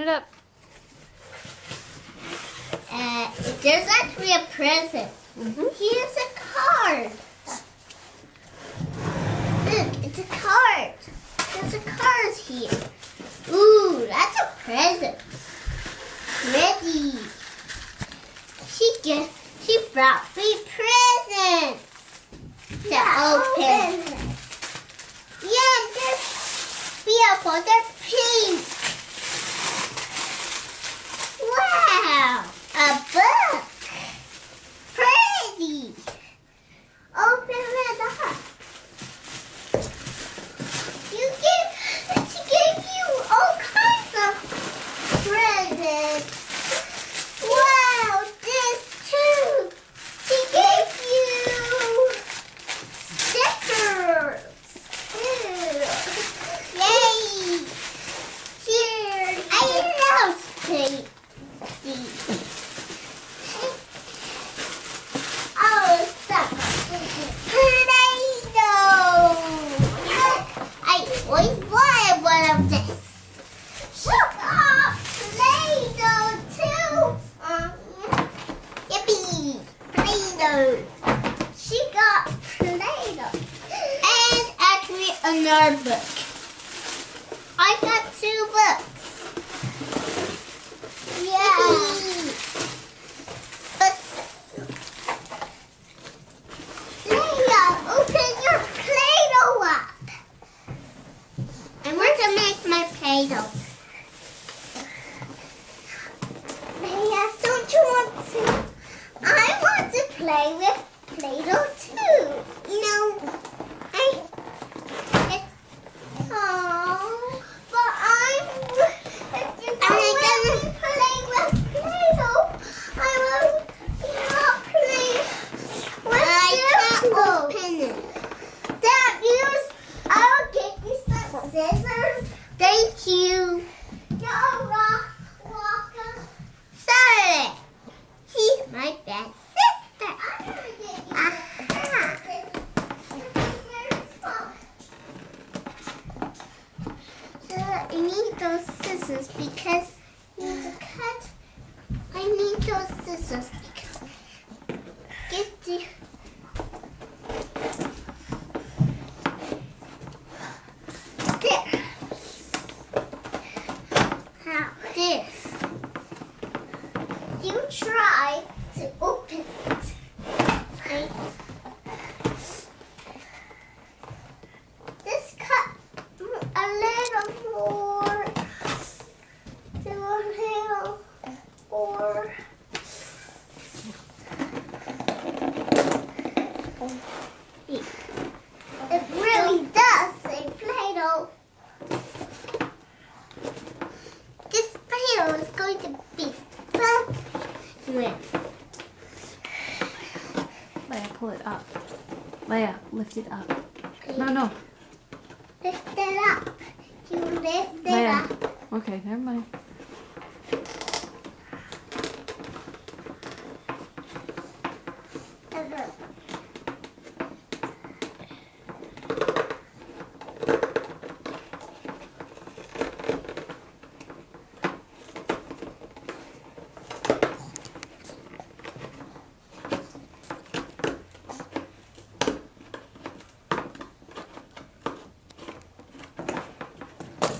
it up. Uh, there's actually a present. Here's a card. Look, it's a card. There's a card here. Ooh, that's a present. Ready. She get, she brought me presents to open. Yeah, they're beautiful. They're pink. Scissors. Thank you. You're rock, Walker. Sorry. She's my best sister. Aha. So I need those scissors because I need to cut. I need those scissors because get the. There. Now this. You try to open it. I- Just cut a little more. Do a little more. It really does say Play-Doh. This Play-Doh is going to be fun. Leah, pull it up. Leah, lift it up. No, no. Lift it up. You lift it Leah. up. Okay, never mind.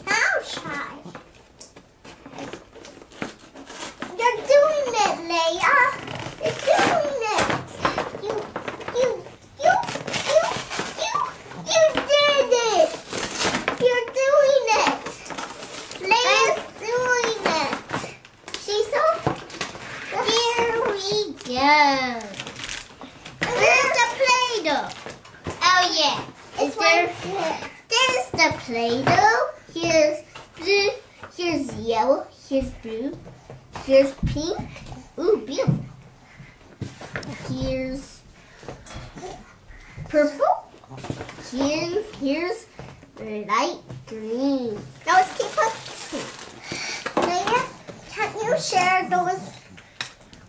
I'll try. You're doing it, Leah. You're doing it. You, you, you, you, you, you did it. You're doing it. Leah's doing it. She's so. Here we go. Where's the Play-Doh? Oh yeah. Is? There's the Play-Doh. Here's blue. Here's yellow. Here's blue. Here's pink. Ooh, beautiful. Here's purple. Here, here's light green. Now let's keep up. Leah, can you share those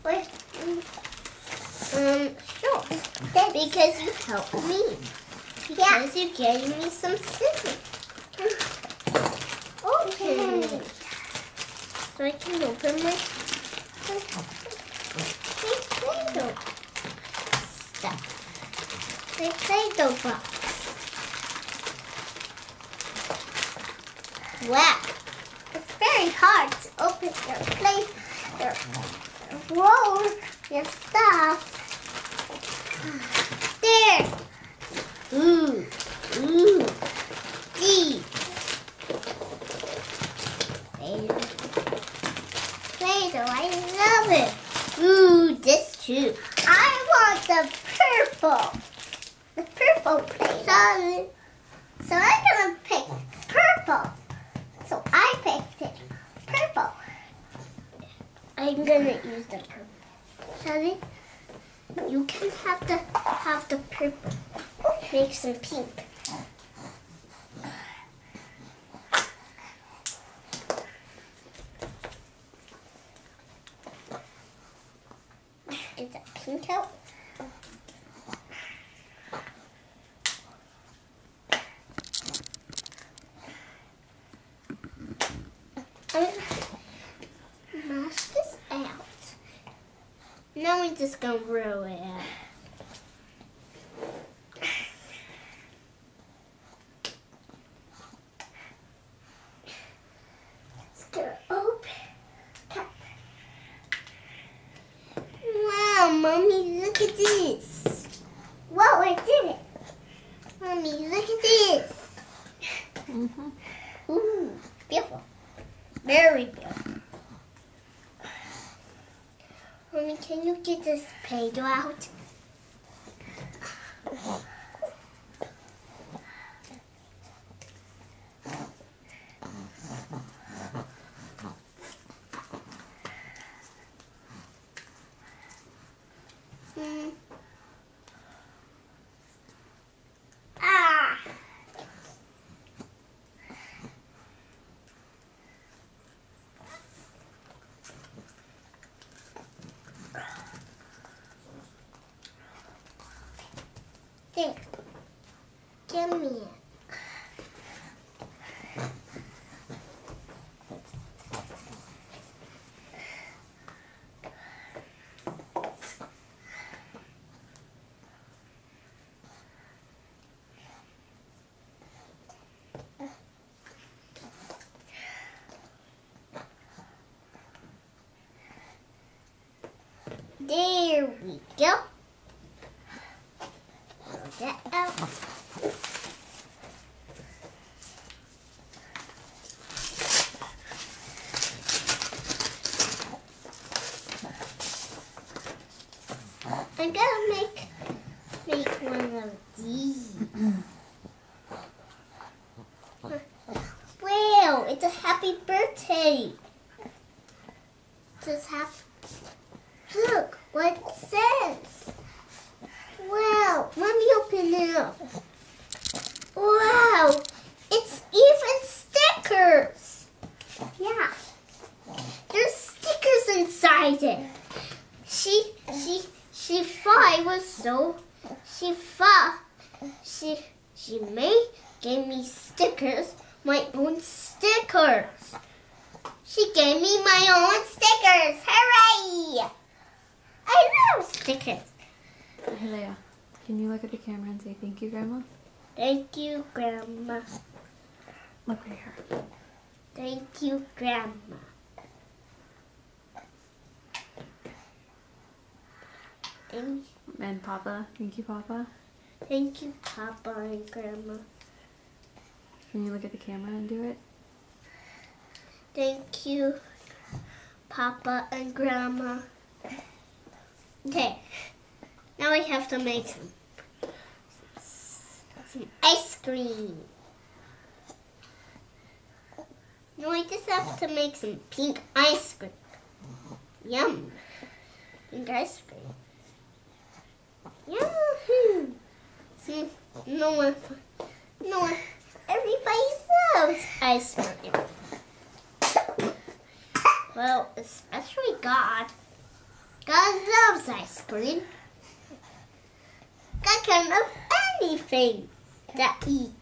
with um sure. Because you helped me. Because you gave me some scissors. Okay. so I can open my my Play-Doh stuff. My Play-Doh box. Wow, it's very hard to open your play, your roll, your stuff. There. Ooh, ooh, deep. Play-Doh. Play-Doh, I love it. Ooh, this too. I want the purple. Play-Doh. So I'm gonna pick purple. So I picked it. Purple. I'm gonna use the purple. Shall You can have the have the purple. Make some pink. Get that pink out. Mash this out. Now we're just gonna roll it out. Mommy, look at this. Whoa, I did it. Mommy, look at this. Ooh, beautiful. Very beautiful. Mommy, can you get this Play-Doh out? Hmm. Ah! There. Give me it. There we go. Out. I'm gonna make make one of these. Wow, it's a happy birthday. Just have look what it says. Wow, let me open it up. Wow, it's even stickers. Yeah, there's stickers inside it. She, she, she thought it was so. She thought she, she made gave me stickers, my own stickers. She gave me my own stickers. Hooray! I love stickers. Hey, Leah, can you look at the camera and say thank you, Grandma? Thank you, Grandma. Look right here. Thank you, Grandma. Thank, And Papa, thank you, Papa. thank you, Papa and Grandma. Can you look at the camera and do it? Thank you, Papa and Grandma. Okay, now I have to make some, some ice cream. No, I just have to make some pink ice cream. Yum. Pink ice cream. Yahoo! See, no one, no one, everybody loves ice cream. Well, especially God. God loves ice cream. Can love anything that eats.